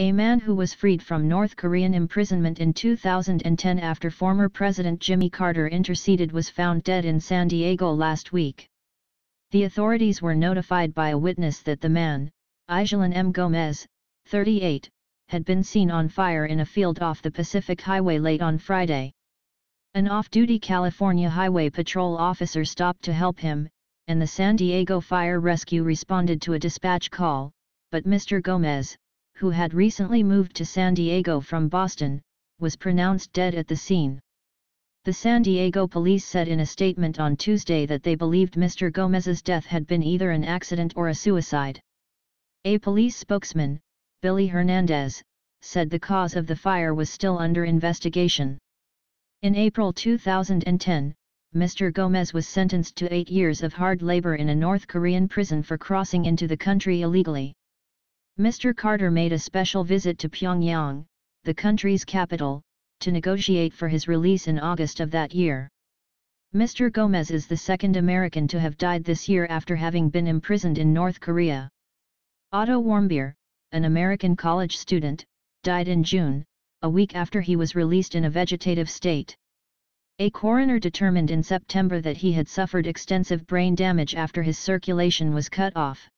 A man who was freed from North Korean imprisonment in 2010 after former President Jimmy Carter interceded was found dead in San Diego last week. The authorities were notified by a witness that the man, Aijalon M. Gomes, 38, had been seen on fire in a field off the Pacific Highway late on Friday. An off-duty California Highway Patrol officer stopped to help him, and the San Diego Fire Rescue responded to a dispatch call, but Mr. Gomes, who had recently moved to San Diego from Boston, was pronounced dead at the scene. The San Diego police said in a statement on Tuesday that they believed Mr. Gomes's death had been either an accident or a suicide. A police spokesman, Billy Hernandez, said the cause of the fire was still under investigation. In April 2010, Mr. Gomes was sentenced to eight years of hard labor in a North Korean prison for crossing into the country illegally. Mr. Carter made a special visit to Pyongyang, the country's capital, to negotiate for his release in August of that year. Mr. Gomes is the second American to have died this year after having been imprisoned in North Korea. Otto Warmbier, an American college student, died in June, a week after he was released in a vegetative state. A coroner determined in September that he had suffered extensive brain damage after his circulation was cut off.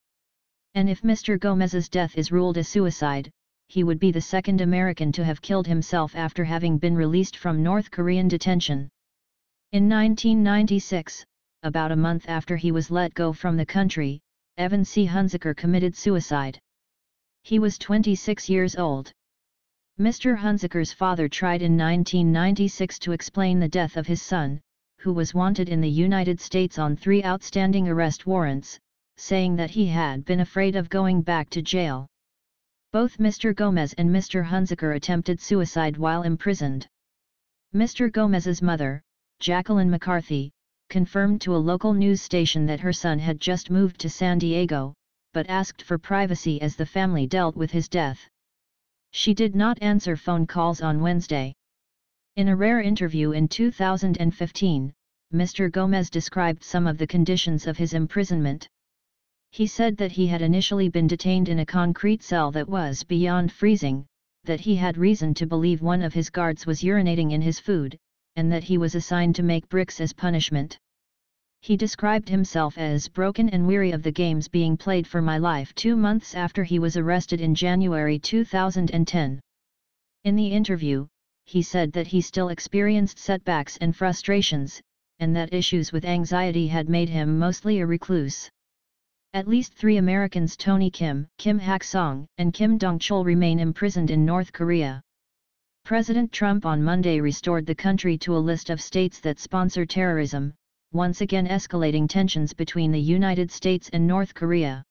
And if Mr. Gomes's death is ruled a suicide, he would be the second American to have killed himself after having been released from North Korean detention. In 1996, about a month after he was let go from the country, Evan C. Hunziker committed suicide. He was 26 years old. Mr. Hunziker's father tried in 1996 to explain the death of his son, who was wanted in the United States on three outstanding arrest warrants, saying that he had been afraid of going back to jail. Both Mr. Gomes and Mr. Hunziker attempted suicide while imprisoned. Mr. Gomes's mother, Jacqueline McCarthy, confirmed to a local news station that her son had just moved to San Diego, but asked for privacy as the family dealt with his death. She did not answer phone calls on Wednesday. In a rare interview in 2015, Mr. Gomes described some of the conditions of his imprisonment. He said that he had initially been detained in a concrete cell that was beyond freezing, that he had reason to believe one of his guards was urinating in his food, and that he was assigned to make bricks as punishment. He described himself as broken and weary of the games being played for my life two months after he was arrested in January 2010. In the interview, he said that he still experienced setbacks and frustrations, and that issues with anxiety had made him mostly a recluse. At least three Americans Tony Kim, Kim Hak-song, and Kim Dong-chul remain imprisoned in North Korea. President Trump on Monday restored the country to a list of states that sponsor terrorism, once again escalating tensions between the United States and North Korea.